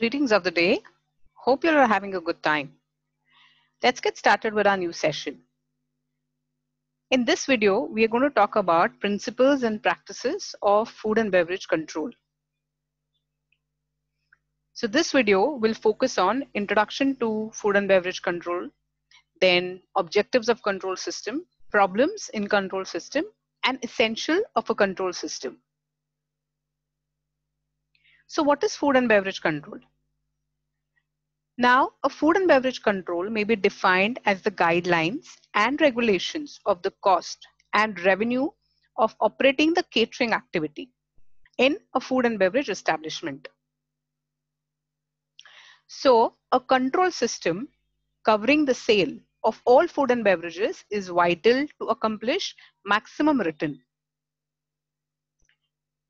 Greetings of the day. Hope you're having a good time. Let's get started with our new session. In this video, we are going to talk about principles and practices of food and beverage control. So this video will focus on introduction to food and beverage control, then objectives of control system, problems in control system, and essential of a control system. So what is food and beverage control? Now, a food and beverage control may be defined as the guidelines and regulations of the cost and revenue of operating the catering activity in a food and beverage establishment. So, a control system covering the sale of all food and beverages is vital to accomplish maximum return.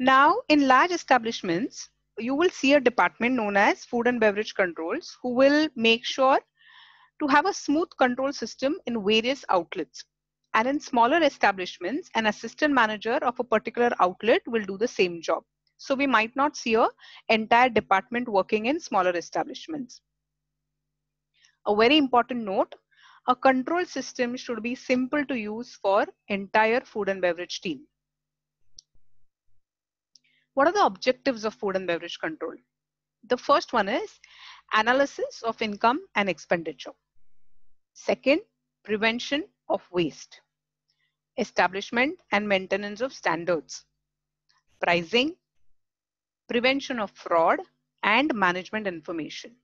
Now, in large establishments, you will see a department known as food and beverage controls who will make sure to have a smooth control system in various outlets. And in smaller establishments, an assistant manager of a particular outlet will do the same job. So we might not see a entire department working in smaller establishments. A very important note, a control system should be simple to use for entire food and beverage team. What are the objectives of food and beverage control? The first one is analysis of income and expenditure. Second, prevention of waste. Establishment and maintenance of standards. Pricing, prevention of fraud, and management information.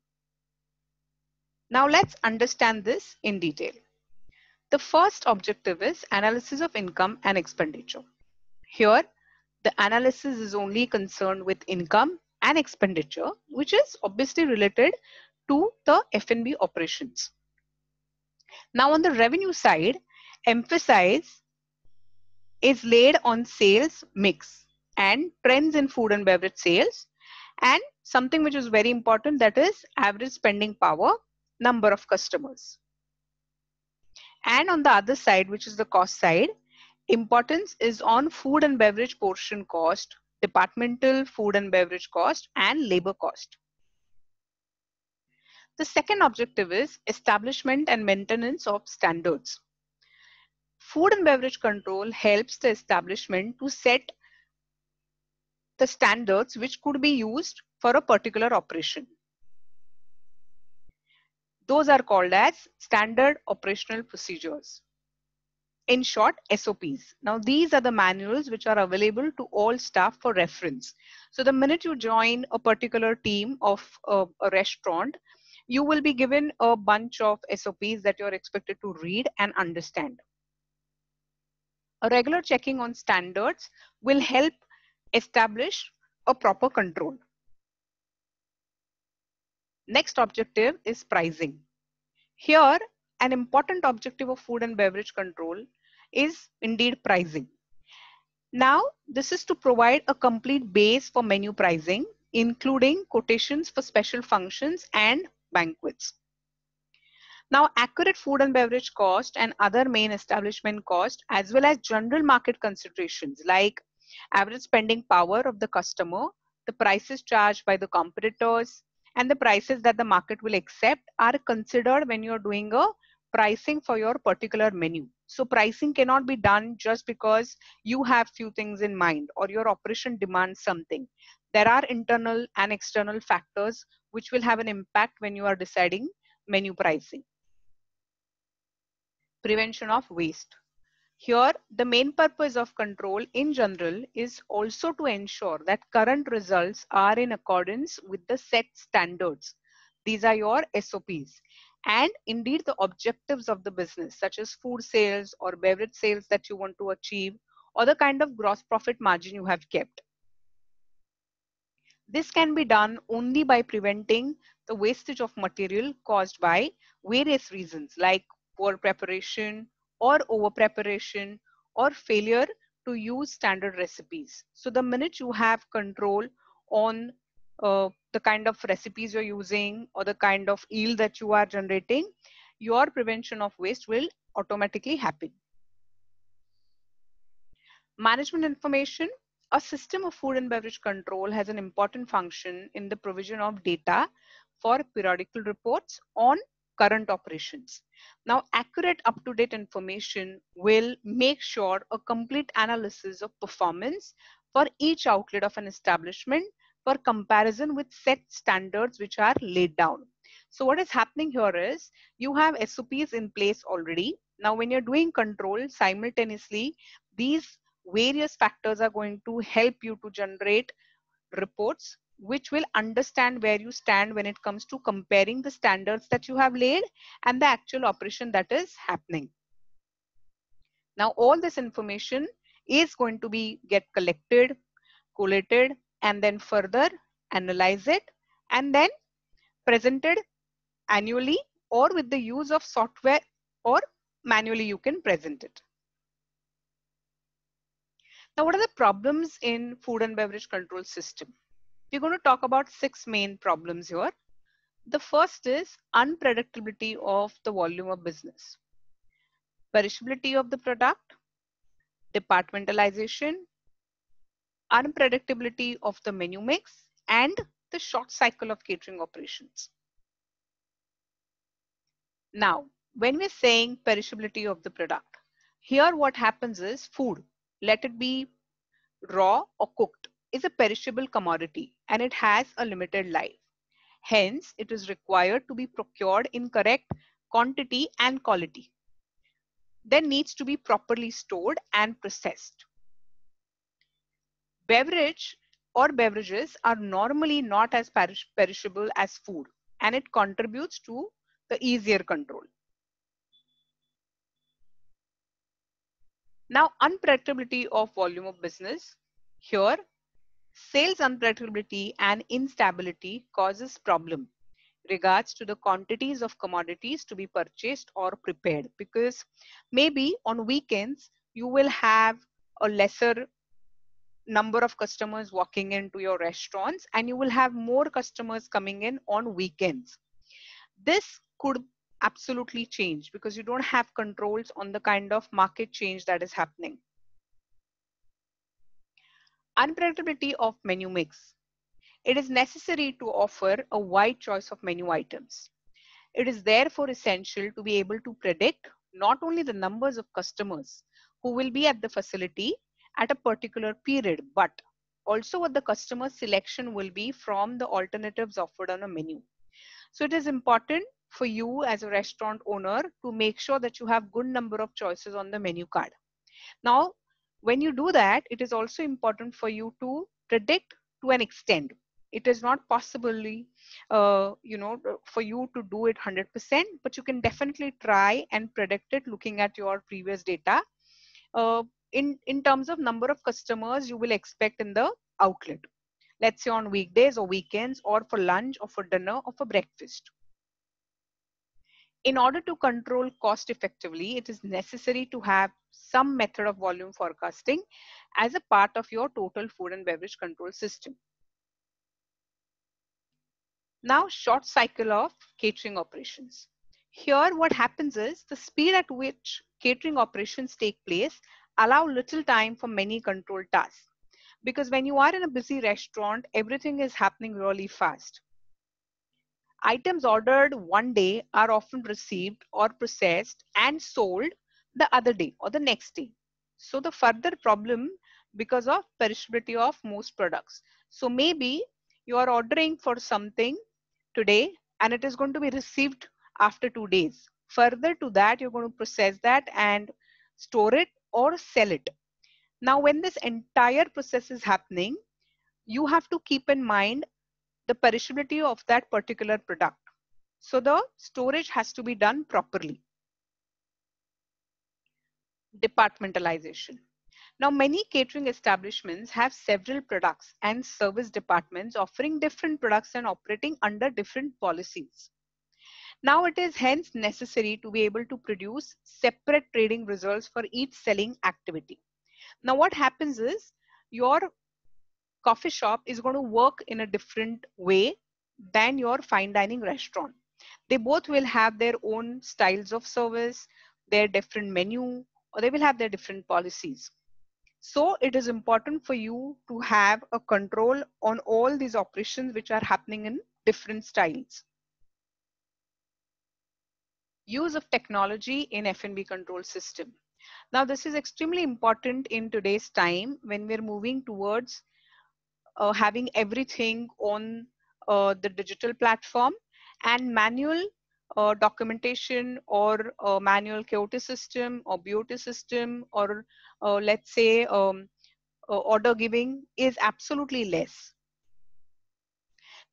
Now let's understand this in detail. The first objective is analysis of income and expenditure. Here, the analysis is only concerned with income and expenditure, which is obviously related to the F&B operations. Now on the revenue side, emphasis is laid on sales mix and trends in food and beverage sales and something which is very important that is average spending power, number of customers. And on the other side, which is the cost side, Importance is on food and beverage portion cost, departmental food and beverage cost, and labor cost. The second objective is establishment and maintenance of standards. Food and beverage control helps the establishment to set the standards which could be used for a particular operation. Those are called as standard operational procedures in short SOPs now these are the manuals which are available to all staff for reference. So the minute you join a particular team of a, a restaurant you will be given a bunch of SOPs that you're expected to read and understand. A regular checking on standards will help establish a proper control. Next objective is pricing. Here an important objective of food and beverage control is indeed pricing. Now, this is to provide a complete base for menu pricing, including quotations for special functions and banquets. Now, accurate food and beverage cost and other main establishment cost, as well as general market considerations like average spending power of the customer, the prices charged by the competitors, and the prices that the market will accept are considered when you're doing a pricing for your particular menu. So pricing cannot be done just because you have few things in mind or your operation demands something. There are internal and external factors which will have an impact when you are deciding menu pricing. Prevention of waste. Here, the main purpose of control in general is also to ensure that current results are in accordance with the set standards. These are your SOPs and indeed the objectives of the business such as food sales or beverage sales that you want to achieve or the kind of gross profit margin you have kept. This can be done only by preventing the wastage of material caused by various reasons like poor preparation or over preparation or failure to use standard recipes. So the minute you have control on uh, the kind of recipes you're using or the kind of yield that you are generating, your prevention of waste will automatically happen. Management information. a system of food and beverage control has an important function in the provision of data for periodical reports on current operations. Now, accurate up-to-date information will make sure a complete analysis of performance for each outlet of an establishment for comparison with set standards which are laid down. So what is happening here is you have SOPs in place already. Now, when you're doing control simultaneously, these various factors are going to help you to generate reports which will understand where you stand when it comes to comparing the standards that you have laid and the actual operation that is happening. Now all this information is going to be get collected, collated and then further analyze it and then presented annually or with the use of software or manually you can present it. Now, what are the problems in food and beverage control system? We're going to talk about six main problems here. The first is unpredictability of the volume of business, perishability of the product, departmentalization, unpredictability of the menu mix, and the short cycle of catering operations. Now, when we're saying perishability of the product, here what happens is food let it be raw or cooked, is a perishable commodity and it has a limited life. Hence, it is required to be procured in correct quantity and quality. Then needs to be properly stored and processed. Beverage or beverages are normally not as perish perishable as food and it contributes to the easier control. Now, unpredictability of volume of business. Here, sales unpredictability and instability causes problem regards to the quantities of commodities to be purchased or prepared because maybe on weekends you will have a lesser number of customers walking into your restaurants and you will have more customers coming in on weekends. This could absolutely change because you don't have controls on the kind of market change that is happening. Unpredictability of menu mix. It is necessary to offer a wide choice of menu items. It is therefore essential to be able to predict not only the numbers of customers who will be at the facility at a particular period, but also what the customer selection will be from the alternatives offered on a menu. So it is important for you as a restaurant owner to make sure that you have good number of choices on the menu card. Now, when you do that, it is also important for you to predict to an extent. It is not possibly, uh, you know, for you to do it 100%, but you can definitely try and predict it looking at your previous data. Uh, in, in terms of number of customers you will expect in the outlet. Let's say on weekdays or weekends or for lunch or for dinner or for breakfast in order to control cost effectively, it is necessary to have some method of volume forecasting as a part of your total food and beverage control system. Now, short cycle of catering operations. Here, what happens is the speed at which catering operations take place allow little time for many control tasks. Because when you are in a busy restaurant, everything is happening really fast. Items ordered one day are often received or processed and sold the other day or the next day. So the further problem because of perishability of most products. So maybe you are ordering for something today and it is going to be received after two days. Further to that, you're going to process that and store it or sell it. Now, when this entire process is happening, you have to keep in mind the perishability of that particular product. So the storage has to be done properly. Departmentalization. Now, many catering establishments have several products and service departments offering different products and operating under different policies. Now, it is hence necessary to be able to produce separate trading results for each selling activity. Now, what happens is your coffee shop is going to work in a different way than your fine dining restaurant. They both will have their own styles of service, their different menu, or they will have their different policies. So it is important for you to have a control on all these operations which are happening in different styles. Use of technology in F&B control system. Now this is extremely important in today's time when we're moving towards uh, having everything on uh, the digital platform and manual uh, documentation or manual KOT system or BOT system or uh, let's say um, uh, order giving is absolutely less.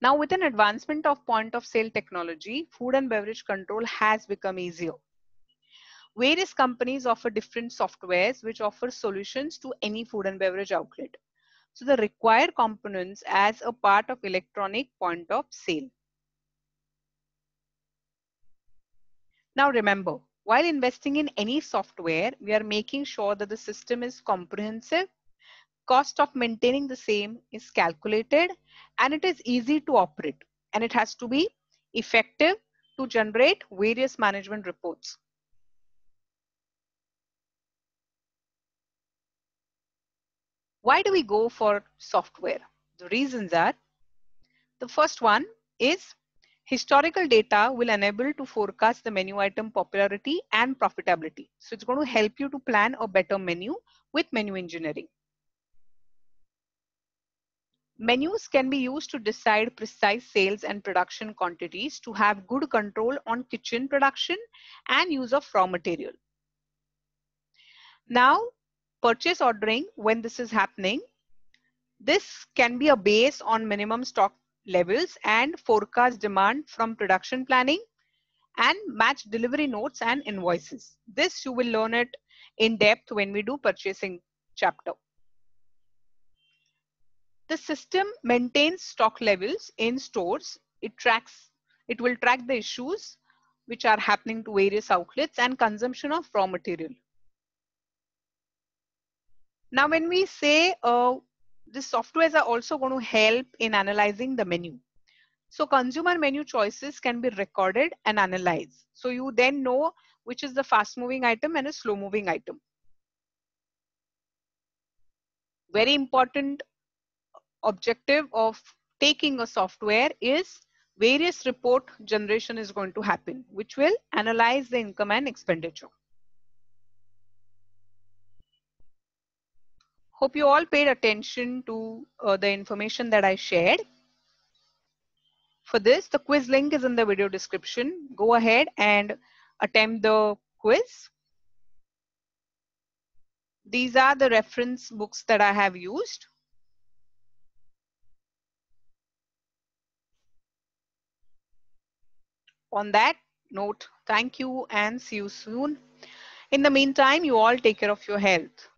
Now with an advancement of point of sale technology, food and beverage control has become easier. Various companies offer different softwares which offer solutions to any food and beverage outlet. So the required components as a part of electronic point of sale. Now remember, while investing in any software, we are making sure that the system is comprehensive, cost of maintaining the same is calculated, and it is easy to operate. And it has to be effective to generate various management reports. Why do we go for software? The reasons are, the first one is Historical data will enable to forecast the menu item popularity and profitability. So it's going to help you to plan a better menu with menu engineering. Menus can be used to decide precise sales and production quantities to have good control on kitchen production and use of raw material. Now, purchase ordering, when this is happening, this can be a base on minimum stock levels and forecast demand from production planning and match delivery notes and invoices. This you will learn it in depth when we do purchasing chapter. The system maintains stock levels in stores. It tracks, it will track the issues which are happening to various outlets and consumption of raw material. Now, when we say uh, the softwares are also going to help in analyzing the menu. So consumer menu choices can be recorded and analyzed. So you then know which is the fast moving item and a slow moving item. Very important objective of taking a software is various report generation is going to happen, which will analyze the income and expenditure. Hope you all paid attention to uh, the information that I shared. For this, the quiz link is in the video description. Go ahead and attempt the quiz. These are the reference books that I have used. On that note, thank you and see you soon. In the meantime, you all take care of your health.